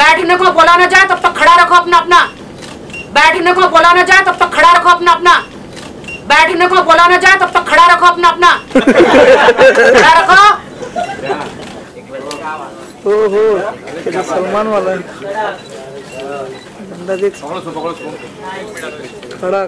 बैठने को बोला ना जाए तब तक खड़ा रखो अपना अपना बैठने को बोला ना जाए तब तक खड़ा रखो अपना अपना बैठने को बोला ना जाए तब तक खड़ा रखो अपना अपना खड़ा रखो। ओहो तो सलमान वाला। है खड़ा।